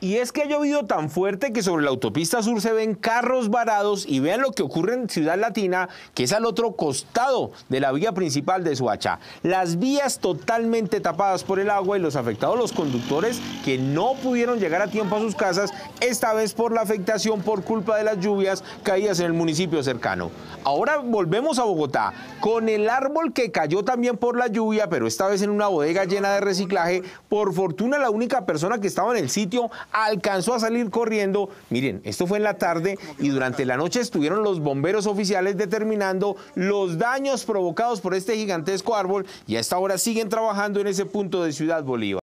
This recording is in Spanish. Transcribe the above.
Y es que ha llovido tan fuerte que sobre la autopista sur se ven carros varados y vean lo que ocurre en Ciudad Latina, que es al otro costado de la vía principal de Suacha. Las vías totalmente tapadas por el agua y los afectados los conductores que no pudieron llegar a tiempo a sus casas, esta vez por la afectación por culpa de las lluvias caídas en el municipio cercano. Ahora volvemos a Bogotá con el árbol que cayó también por la lluvia, pero esta vez en una bodega llena de reciclaje. Por fortuna la única persona que estaba en el sitio alcanzó a salir corriendo. Miren, esto fue en la tarde y durante la noche estuvieron los bomberos oficiales determinando los daños provocados por este gigantesco árbol y a esta hora siguen trabajando en ese punto de Ciudad Bolívar.